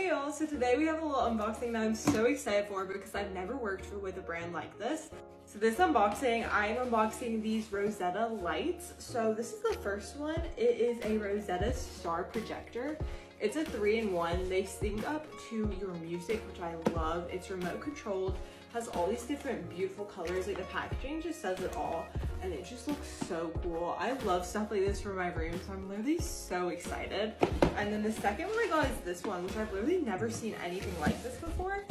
Hey y'all, so today we have a little unboxing that I'm so excited for because I've never worked with a brand like this. So this unboxing, I am unboxing these Rossetta lights. So this is the first one. It is a Rossetta Star Projector. It's a three-in-one. They sync up to your music, which I love. It's remote controlled, has all these different beautiful colors. Like the packaging just says it all and it just looks so cool. I love stuff like this for my room, so I'm literally so excited. And then the second one I got is this one, which I've literally never seen anything like this before.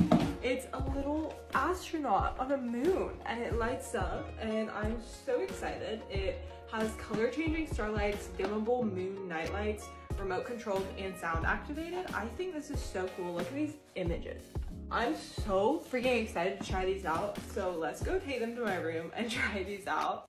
It's a little astronaut on a moon and it lights up and I'm so excited. It has color changing starlights, dimmable moon night lights, remote controlled and sound activated. I think this is so cool. Look at these images. I'm so freaking excited to try these out. So let's go take them to my room and try these out.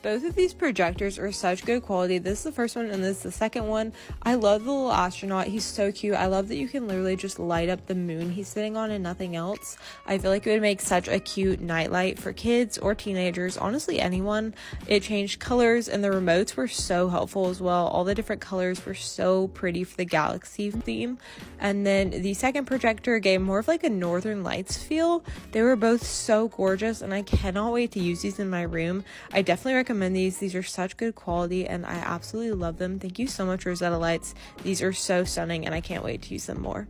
Both of these projectors are such good quality. This is the first one and this is the second one. I love the little astronaut. He's so cute. I love that you can literally just light up the moon he's sitting on and nothing else. I feel like it would make such a cute nightlight for kids or teenagers, honestly anyone. It changed colors and the remotes were so helpful as well. All the different colors were so pretty for the galaxy theme. And then the second projector gave more of like a northern lights feel. They were both so gorgeous and I cannot wait to use these in my room. I definitely recommend recommend these. These are such good quality and I absolutely love them. Thank you so much, Rossetta Lights. These are so stunning and I can't wait to use them more.